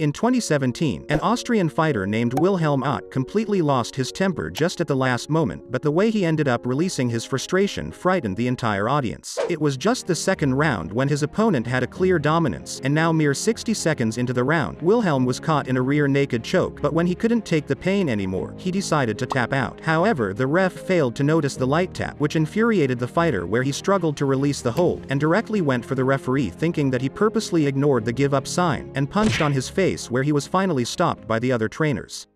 In 2017, an Austrian fighter named Wilhelm Ott completely lost his temper just at the last moment but the way he ended up releasing his frustration frightened the entire audience. It was just the second round when his opponent had a clear dominance and now mere 60 seconds into the round, Wilhelm was caught in a rear naked choke but when he couldn't take the pain anymore, he decided to tap out. However, the ref failed to notice the light tap which infuriated the fighter where he struggled to release the hold and directly went for the referee thinking that he purposely ignored the give up sign and punched on his face where he was finally stopped by the other trainers.